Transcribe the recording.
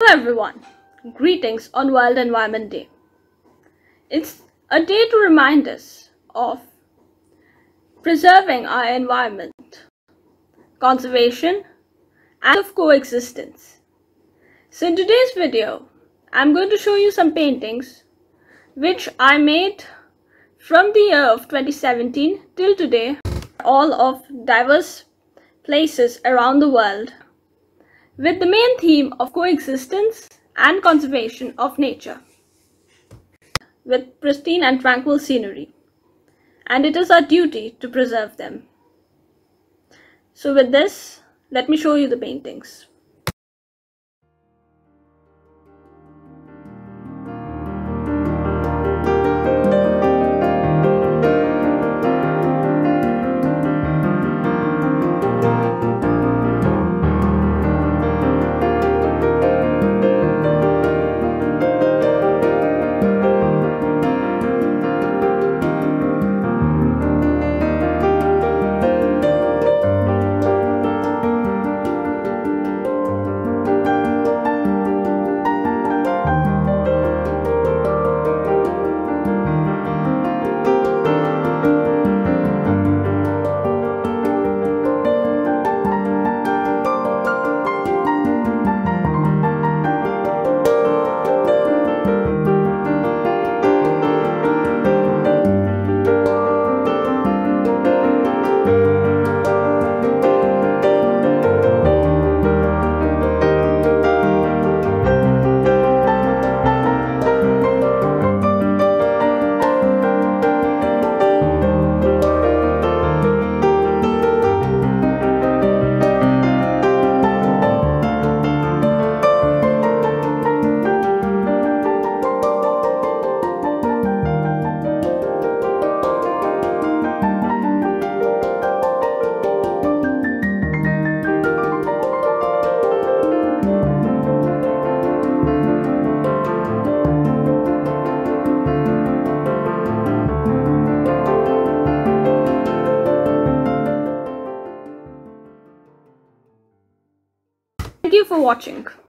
Hello everyone, greetings on World Environment Day. It's a day to remind us of preserving our environment, conservation, and of coexistence. So in today's video, I'm going to show you some paintings which I made from the year of 2017 till today, all of diverse places around the world with the main theme of coexistence and conservation of nature with pristine and tranquil scenery. And it is our duty to preserve them. So with this, let me show you the paintings. For watching.